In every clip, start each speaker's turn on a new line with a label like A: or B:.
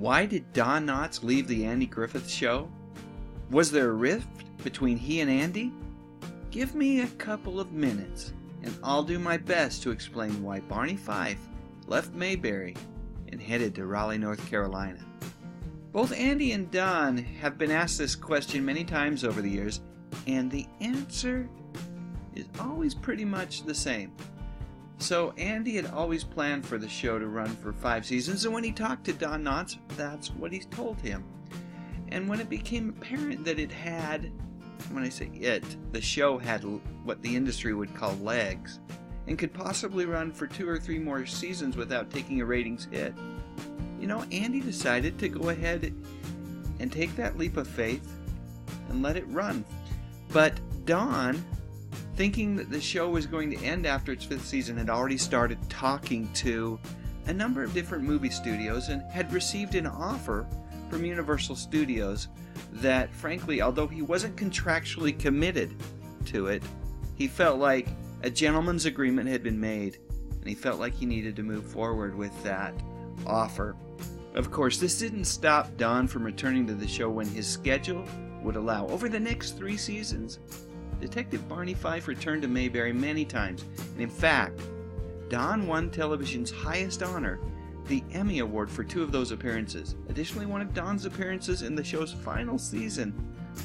A: Why did Don Knotts leave the Andy Griffith Show? Was there a rift between he and Andy? Give me a couple of minutes, and I'll do my best to explain why Barney Fife left Mayberry and headed to Raleigh, North Carolina. Both Andy and Don have been asked this question many times over the years, and the answer is always pretty much the same. So Andy had always planned for the show to run for five seasons, and when he talked to Don Knotts, that's what he told him. And when it became apparent that it had, when I say it, the show had what the industry would call legs, and could possibly run for two or three more seasons without taking a ratings hit, you know, Andy decided to go ahead and take that leap of faith and let it run. But Don thinking that the show was going to end after its fifth season, had already started talking to a number of different movie studios and had received an offer from Universal Studios that, frankly, although he wasn't contractually committed to it, he felt like a gentleman's agreement had been made and he felt like he needed to move forward with that offer. Of course, this didn't stop Don from returning to the show when his schedule would allow. Over the next three seasons, Detective Barney Fife returned to Mayberry many times, and in fact, Don won television's highest honor, the Emmy Award, for two of those appearances. Additionally, one of Don's appearances in the show's final season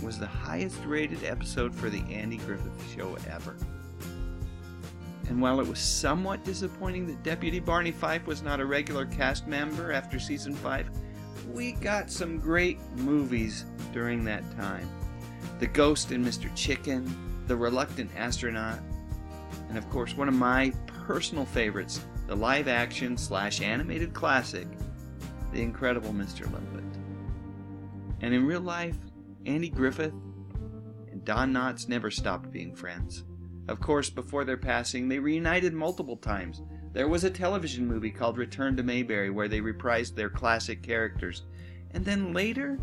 A: was the highest rated episode for the Andy Griffith Show ever. And while it was somewhat disappointing that Deputy Barney Fife was not a regular cast member after season 5, we got some great movies during that time. The Ghost and Mr. Chicken, The Reluctant Astronaut, and of course, one of my personal favorites, the live action slash animated classic, The Incredible Mr. Limpet. And in real life, Andy Griffith and Don Knotts never stopped being friends. Of course, before their passing, they reunited multiple times. There was a television movie called Return to Mayberry where they reprised their classic characters. And then later,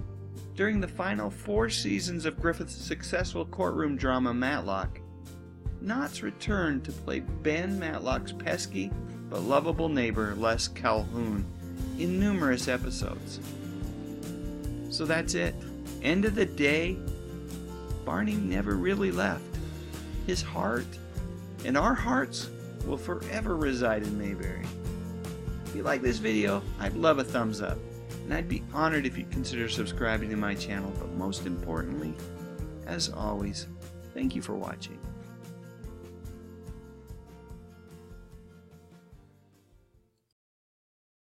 A: during the final four seasons of Griffith's successful courtroom drama Matlock, Knotts returned to play Ben Matlock's pesky but lovable neighbor Les Calhoun in numerous episodes. So that's it. End of the day, Barney never really left. His heart and our hearts will forever reside in Mayberry. If you like this video, I'd love a thumbs up and I'd be honored if you'd consider subscribing to my channel, but most importantly, as always, thank you for watching.